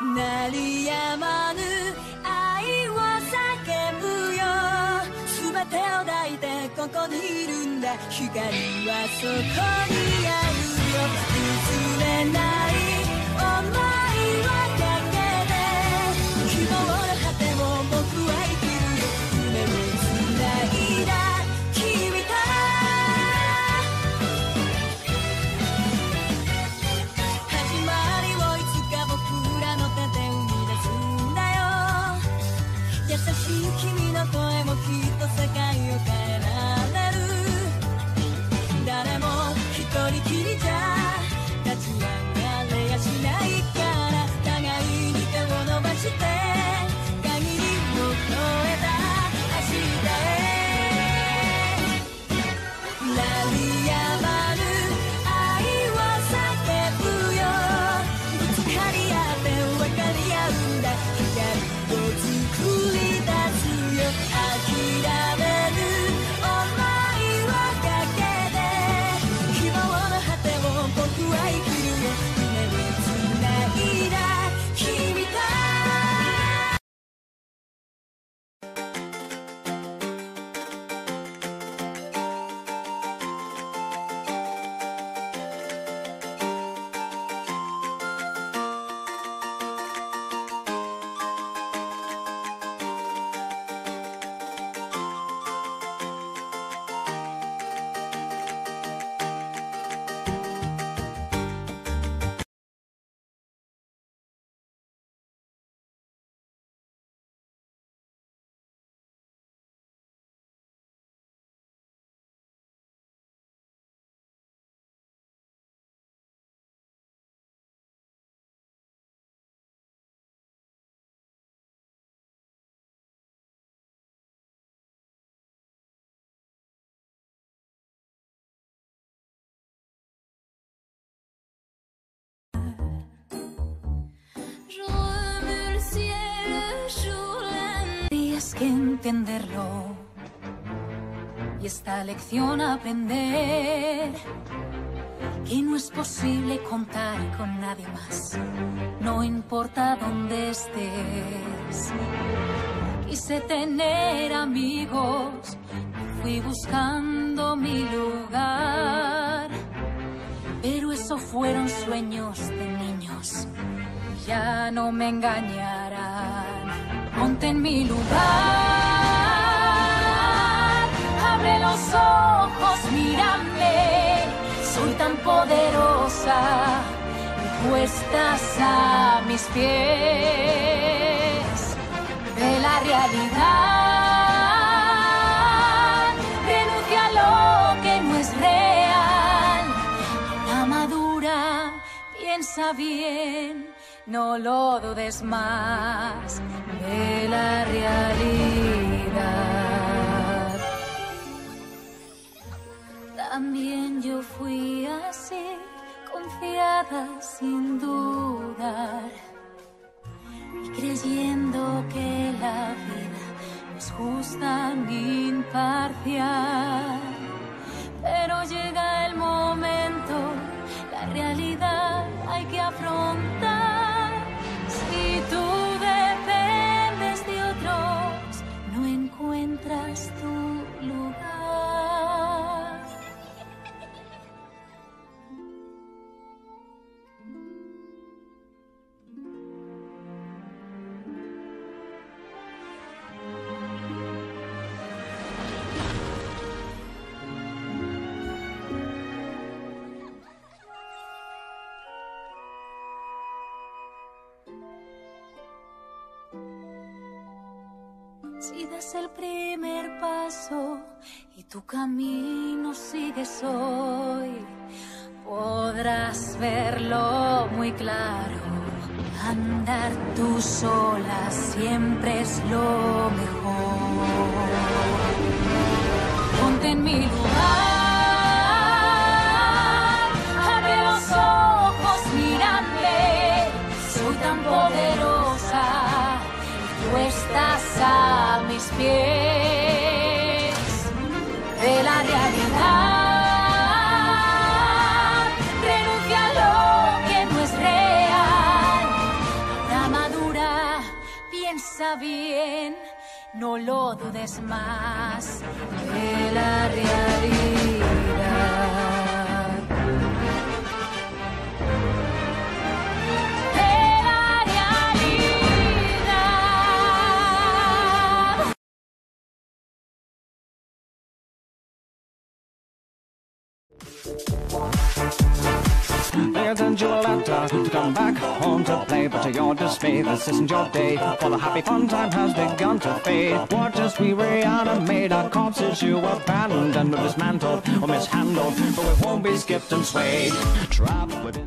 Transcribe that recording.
鳴りやまぬ愛を叫ぶよ。全てを抱いてここにいるんだ。光はそこにあるよ。Entenderlo. Y esta lección aprender. Que no es posible contar con nadie más. No importa dónde estés. Quise tener amigos. Fui buscando mi lugar. Pero eso fueron sueños de niños ya no me engañarán. Ponte en mi lugar, poderosa y tú estás a mis pies. Ve la realidad, renuncia a lo que no es real. La madura, piensa bien, no lo dudes más de la realidad. También yo fui así, confiada sin dudar y creyendo que la vida es justa ni imparcial. Si das el primer paso y tu camino sigues hoy, podrás verlo muy claro. Andar tú sola siempre es lo mejor. Ponte en mi lugar, de la realidad. Renuncia a lo que no es real. La está bien, no lo dudes más de la realidad. They sent you a letter to come back home to play, but to your dismay, this isn't your day. For the happy fun time has begun to fade. Watch as we reanimate our corpses you abandoned and dismantled or mishandled, but we won't be skipped and swayed. Trapped within